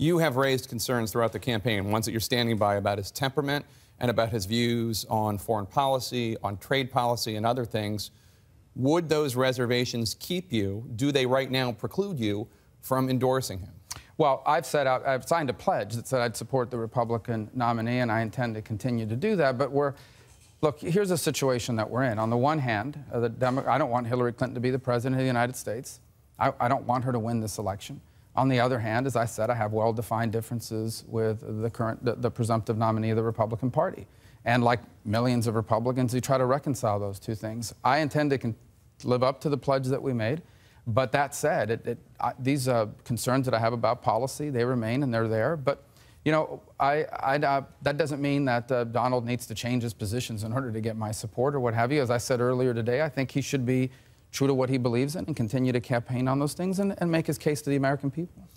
You have raised concerns throughout the campaign, ones that you're standing by about his temperament and about his views on foreign policy, on trade policy, and other things. Would those reservations keep you? Do they right now preclude you from endorsing him? Well, I've set out, I've signed a pledge that said I'd support the Republican nominee, and I intend to continue to do that. But we're, look, here's a situation that we're in. On the one hand, uh, the Demo- I don't want Hillary Clinton to be the president of the United States. I, I don't want her to win this election. On the other hand, as I said, I have well-defined differences with the current, the, the presumptive nominee of the Republican Party. And like millions of Republicans, we try to reconcile those two things. I intend to live up to the pledge that we made. But that said, it, it, I, these uh, concerns that I have about policy, they remain and they're there. But, you know, I, I, uh, that doesn't mean that uh, Donald needs to change his positions in order to get my support or what have you. As I said earlier today, I think he should be true to what he believes in and continue to campaign on those things and, and make his case to the American people.